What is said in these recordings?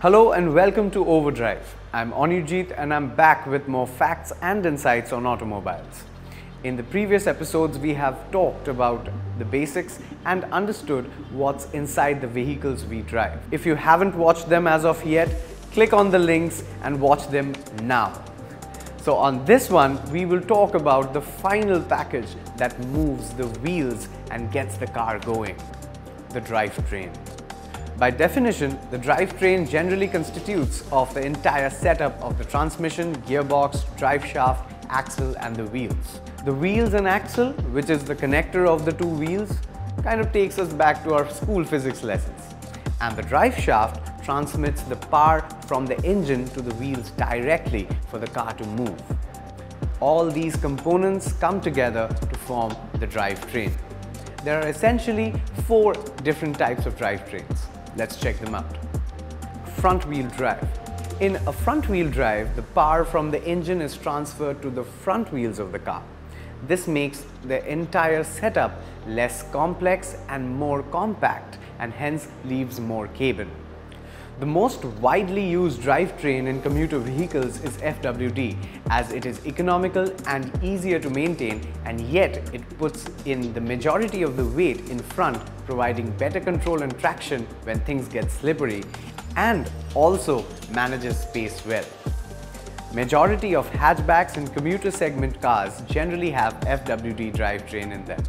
Hello and welcome to Overdrive. I'm Anirjit and I'm back with more facts and insights on automobiles. In the previous episodes, we have talked about the basics and understood what's inside the vehicles we drive. If you haven't watched them as of yet, click on the links and watch them now. So on this one, we will talk about the final package that moves the wheels and gets the car going, the drivetrain. By definition, the drivetrain generally constitutes of the entire setup of the transmission, gearbox, drive shaft, axle and the wheels. The wheels and axle, which is the connector of the two wheels, kind of takes us back to our school physics lessons. And the drive shaft transmits the power from the engine to the wheels directly for the car to move. All these components come together to form the drivetrain. There are essentially four different types of drivetrains. Let's check them out. Front wheel drive. In a front wheel drive, the power from the engine is transferred to the front wheels of the car. This makes the entire setup less complex and more compact and hence leaves more cabin. The most widely used drivetrain in commuter vehicles is FWD as it is economical and easier to maintain and yet it puts in the majority of the weight in front providing better control and traction when things get slippery and also manages space well. Majority of hatchbacks and commuter segment cars generally have FWD drivetrain in them.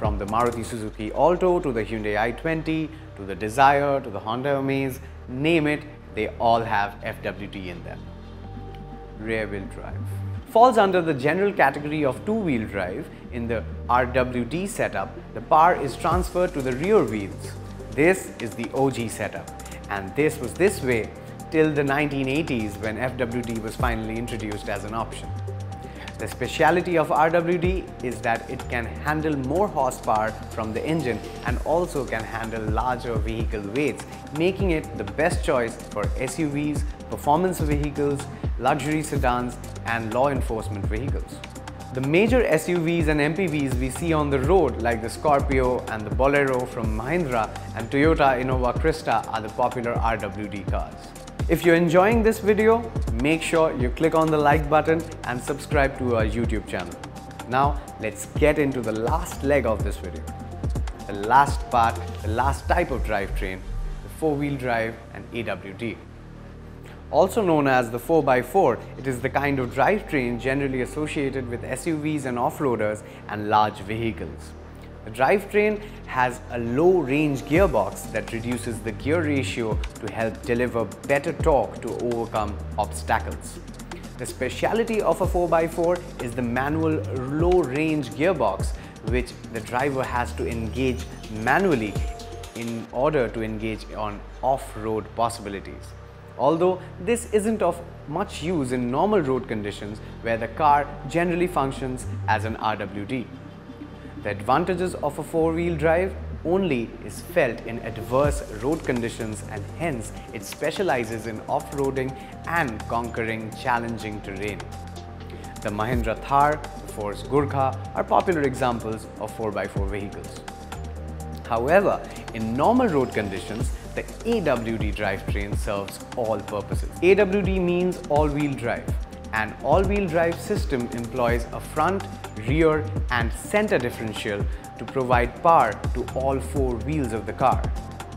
From the Maruti Suzuki Alto to the Hyundai i20 to the Dzire to the Honda Amaze name it, they all have FWD in them. Rear wheel drive falls under the general category of two-wheel drive. In the RWD setup, the power is transferred to the rear wheels. This is the OG setup and this was this way till the 1980s when FWD was finally introduced as an option. The speciality of RWD is that it can handle more horsepower from the engine and also can handle larger vehicle weights, making it the best choice for SUVs, performance vehicles, luxury sedans and law enforcement vehicles. The major SUVs and MPVs we see on the road like the Scorpio and the Bolero from Mahindra and Toyota Innova Crysta are the popular RWD cars. If you're enjoying this video, make sure you click on the like button and subscribe to our YouTube channel. Now, let's get into the last leg of this video. The last part, the last type of drivetrain, the four-wheel drive and AWD. Also known as the 4x4, it is the kind of drivetrain generally associated with SUVs and off-roaders and large vehicles. The drivetrain has a low-range gearbox that reduces the gear ratio to help deliver better torque to overcome obstacles. The speciality of a 4x4 is the manual low-range gearbox which the driver has to engage manually in order to engage on off-road possibilities. Although this isn't of much use in normal road conditions where the car generally functions as an RWD. The advantages of a four-wheel drive only is felt in adverse road conditions and hence it specializes in off-roading and conquering challenging terrain. The Mahindra Thar, Force Gurkha are popular examples of 4x4 vehicles. However, in normal road conditions, the AWD drivetrain serves all purposes. AWD means all-wheel drive. An all-wheel drive system employs a front, rear and center differential to provide power to all four wheels of the car,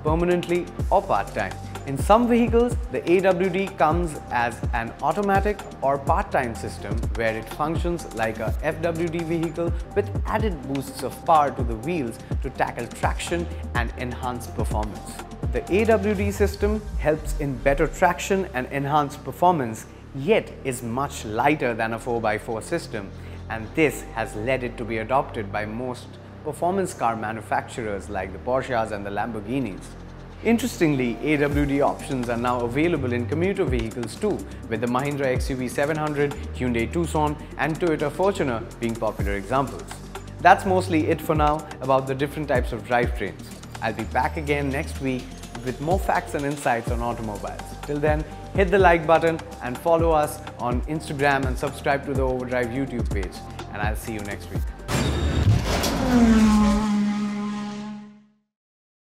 permanently or part-time. In some vehicles, the AWD comes as an automatic or part-time system where it functions like a FWD vehicle with added boosts of power to the wheels to tackle traction and enhance performance. The AWD system helps in better traction and enhanced performance yet is much lighter than a 4x4 system and this has led it to be adopted by most performance car manufacturers like the Porsches and the Lamborghinis. Interestingly, AWD options are now available in commuter vehicles too, with the Mahindra XUV 700, Hyundai Tucson and Toyota Fortuner being popular examples. That's mostly it for now about the different types of drivetrains. I'll be back again next week with more facts and insights on automobiles. Till then, hit the like button and follow us on Instagram and subscribe to the Overdrive YouTube page. And I'll see you next week.